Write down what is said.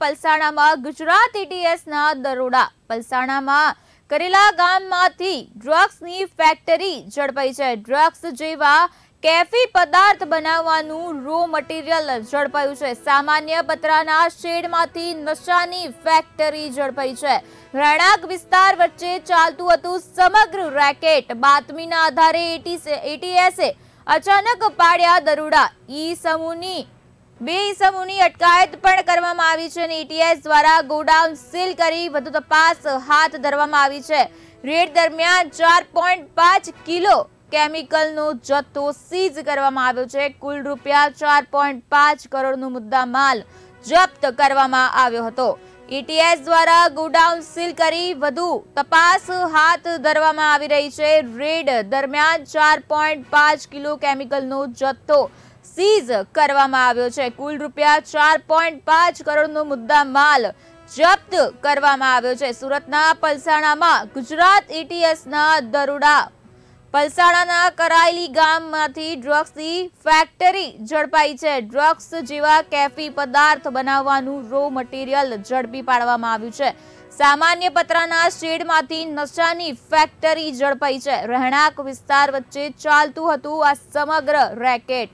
પલસાણામાં ગુજરાત એટીએસના દરોડા. પલસાણામાં કરેલા ગામમાંથી ડ્રગ્સની ફેક્ટરી ઝડપાઈ છે. ડ્રગ્સ જેવા કેફી પદાર્થ બનાવવાનું રો મટીરિયલ ઝડપાયું છે. સામાન્ય પતરાના શેડમાંથી નશાની ફેક્ટરી ઝડપાઈ છે. રહેણાંક વિસ્તાર વચ્ચે ચાલતું હતું સમગ્ર રેકેટ બાતમીના આધારે એટીએસે અચાનક પાડ્યા દરોડા. ઈ સમૂહની બે ઈસમોની અટકાયત પણ કરવામાં આવી છે અને એટીએસ દ્વારા ગોડાઉન સીલ કરી વધુ તપાસ હાથ ધરવામાં આવી છે. રેડ દરમિયાન ચાર પોઈન્ટ પાંચ કિલો કેમિકલનો જથ્થો સીઝ કરવામાં આવ્યો છે. કુલ રૂપિયા ચાર પોઈન્ટ પાંચ કરોડનો મુદ્દા માલ જપ્ત કરવામાં આવ્યો હતો. એટીએસ દ્વારા ગોડાઉન સીલ કરી વધુ તપાસ હાથ ધરવામાં આવી રહી છે. રેડ દરમિયાન ચાર પોઈન્ટ પાંચ કિલો કેમિકલનો જથ્થો સીઝ કરવામાં આવ્યો છે. કુલ રૂપિયા ચાર પોઈન્ટ પાંચ કરોડનો મુદ્દા માલ જપ્ત કરવામાં આવ્યો છે. સુરતના પલસાણામાં ગુજરાત એટીએસના દરોડા. પલસાણાના કરાયેલી ગામમાંથી ડ્રગ્સની ફેક્ટરી ઝડપાઈ છે. ડ્રગ્સ જેવા કેફી પદાર્થ બનાવવાનું રો મટીરિયલ ઝડપી પાડવામાં આવ્યું છે. સામાન્ય પતરાના શેડમાંથી નશાની ફેક્ટરી ઝડપાઈ છે. રહેણાંક વિસ્તાર વચ્ચે ચાલતું હતું આ સમગ્ર રેકેટ.